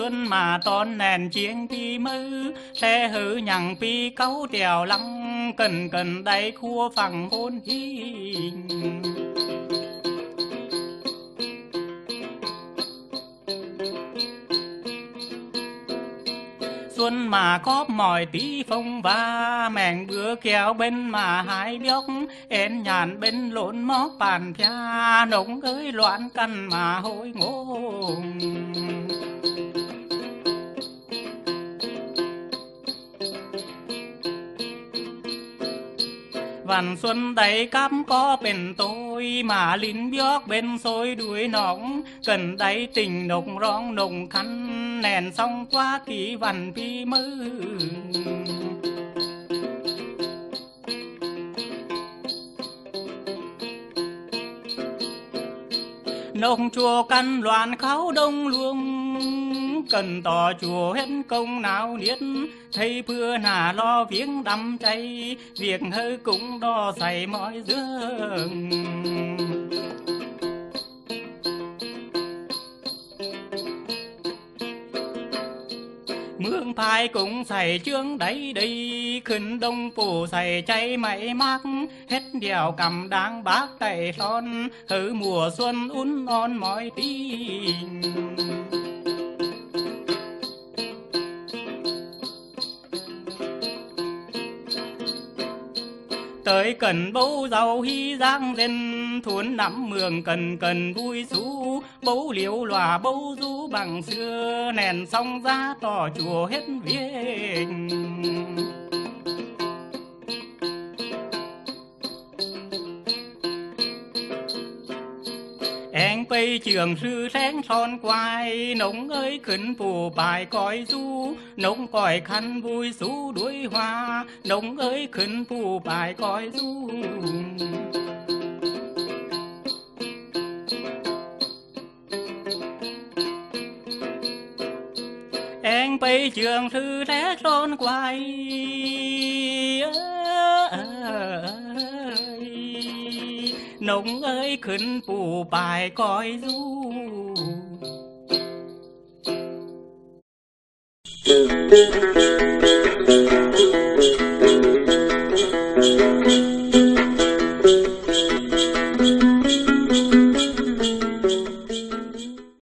Xuân mà tôn nền chiến pi mư. Xe hư nhằng pi cấu trèo lăng, cần cần đầy khua phẳng hôn hình xuân mà có mỏi tí phong va, mèn bữa kéo bên mà hai bióc em nhàn bên lộn móc bàn pia nóng ơi loạn căn mà hối ngôn. Vằn xuân đầy cắp có bên tôi, mà lín bióc bên xôi đuôi nóng. Cần đầy tình nồng rong nồng khăn nèn xong qua kỳ vằn phi mơ. Nông chùa căn loạn kháo đông luông cần tỏ chùa hết công nào niết. Thầy vừa nà lo viếng đắm chay, việc hơi cũng đo dày mọi dương. Mương phai cũng xảy trương đấy đây khẩn đông phủ xảy cháy mày mắc hết đèo cầm đáng bác tay son, hử mùa xuân ún non mọi tin. Tới cần bấu giàu hy giang dân thốn nắm mường cần cần vui xú. Bấu liễu lòa bấu du bằng xưa nèn xong ra tỏ chùa hết việc em tây trường sư sáng son quai nông ơi khẩn phù bài coi du. Nông còi khăn vui xú đuôi hoa nông ơi khẩn phù bài coi du. Em tây trường sư sáng son quai nông ơi khẩn phù bài coi du Thank you.